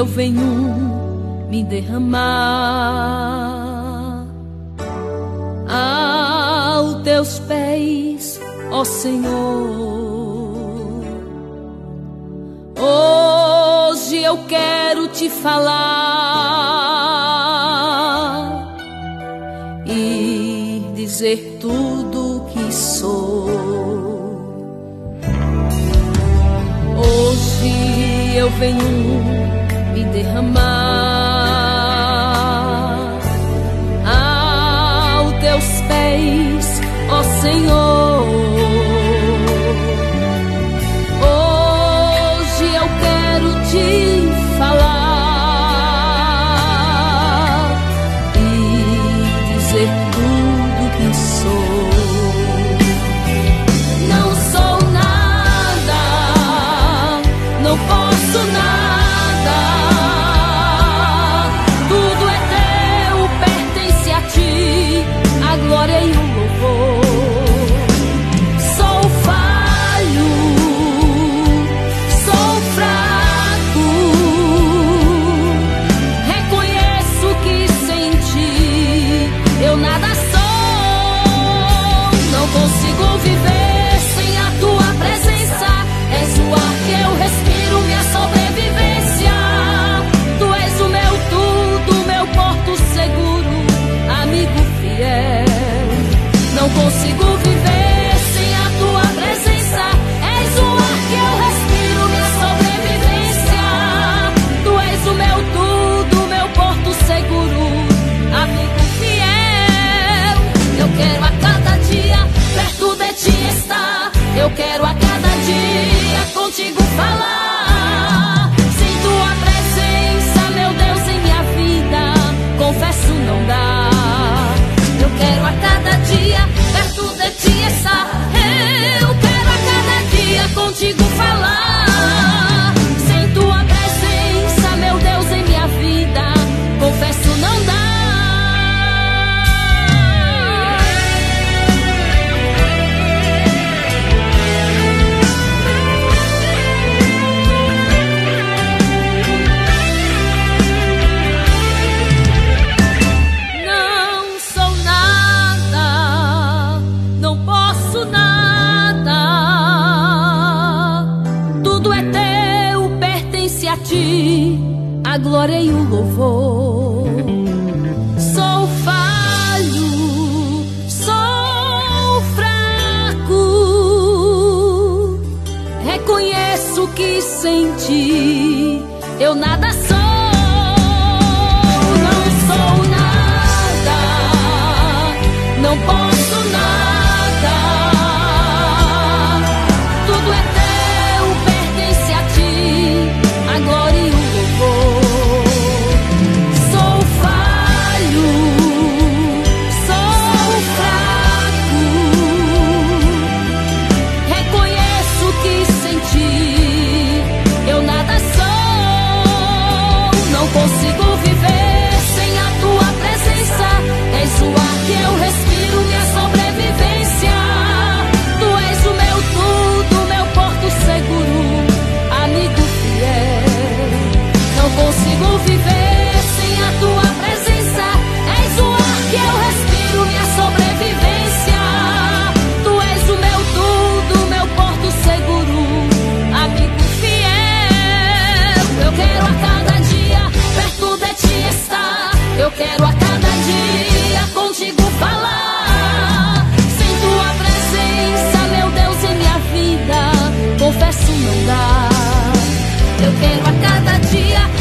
eu venho me derramar aos teus pés, ó Senhor. Hoje eu quero te falar e dizer tudo o que sou. Hoje eu venho me derramar aos teus pés, ó Senhor. quero a cada dia perto de ti estar. Eu quero a a glória e o louvor. Sou falho, sou fraco. Reconheço que senti eu nada sou. Eu quero a cada dia contigo falar. Sem tua presença, meu Deus, em minha vida, confesso não dá. Eu quero a cada dia